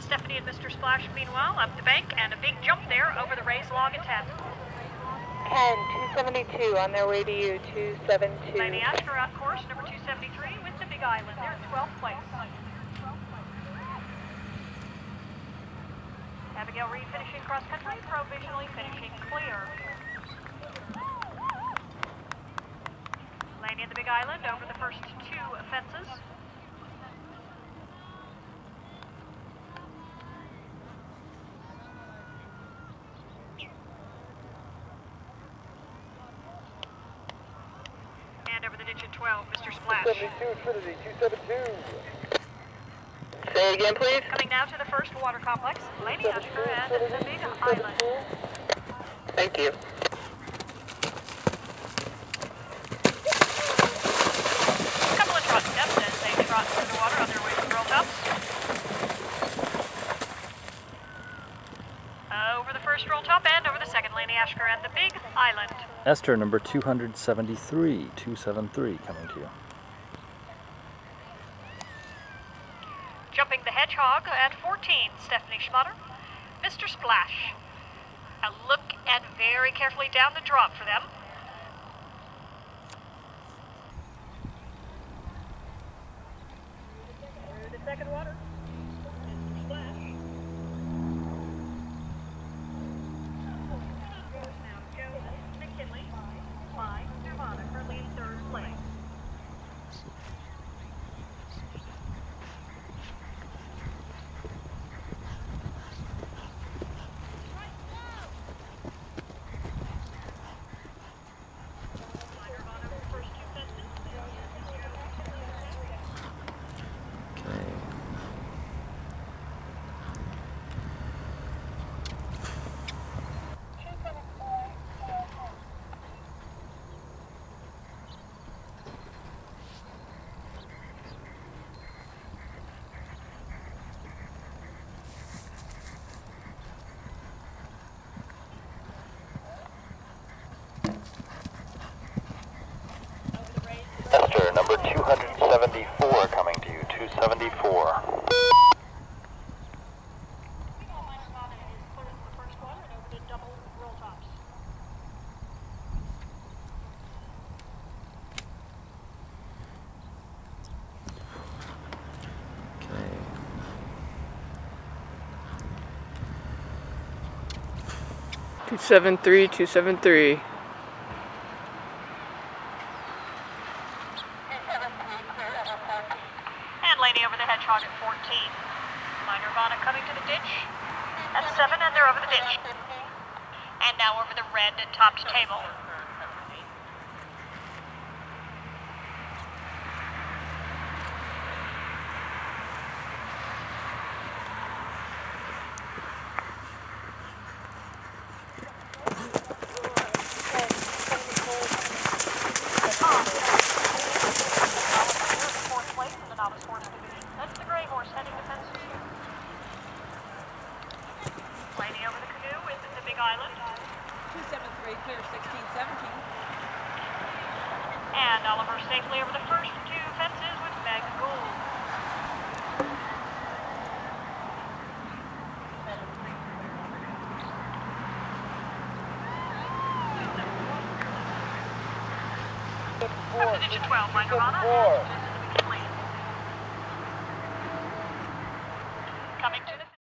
Stephanie and Mr. Splash, meanwhile, up the bank and a big jump there over the raised log at 10. 10, 272 on their way to you, 272. Lady out course, number 273 with the Big Island. They're in 12th place. Abigail Reed finishing cross country, provisionally finishing clear. Laney and the Big Island over the first two fences. And over the ditch at 12, Mr. Splash. 272 Trinity, 272. Say again, please. Coming now to the first water complex, Laine Ashker and the Big Island. Thank you. A couple of trot steps as they trot through the water on their way to the Girl Tops. Uh, over the first roll top and the Ashker and the Big Island. Esther number 273, 273 coming to you. Jumping the Hedgehog at 14, Stephanie Schmutter. Mr. Splash. A look and very carefully down the drop for them. Through the second water. Mr. Splash. Now Joe McKinley by Nirvana, currently in third place. Nirvana over the first two fences. Okay. Esther, number 274 coming to you, 274. Okay. Two seven three, two seven three. And Lady at 14. My Nirvana coming to the ditch at 7, and they're over the ditch. And now over the red topped table. Fourth place in the novice horse division. That's the gray horse heading to fence two. Laine over the canoe with the Big Island. 273 clear 16, 17. And Oliver safely over the first two fences with Meg Gould. Ditch 12, my Nirvana. Four.